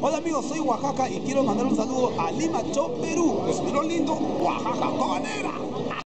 Hola amigos, soy Oaxaca y quiero mandar un saludo a Lima Cho, Perú. Estuvieron lindo, Oaxaca.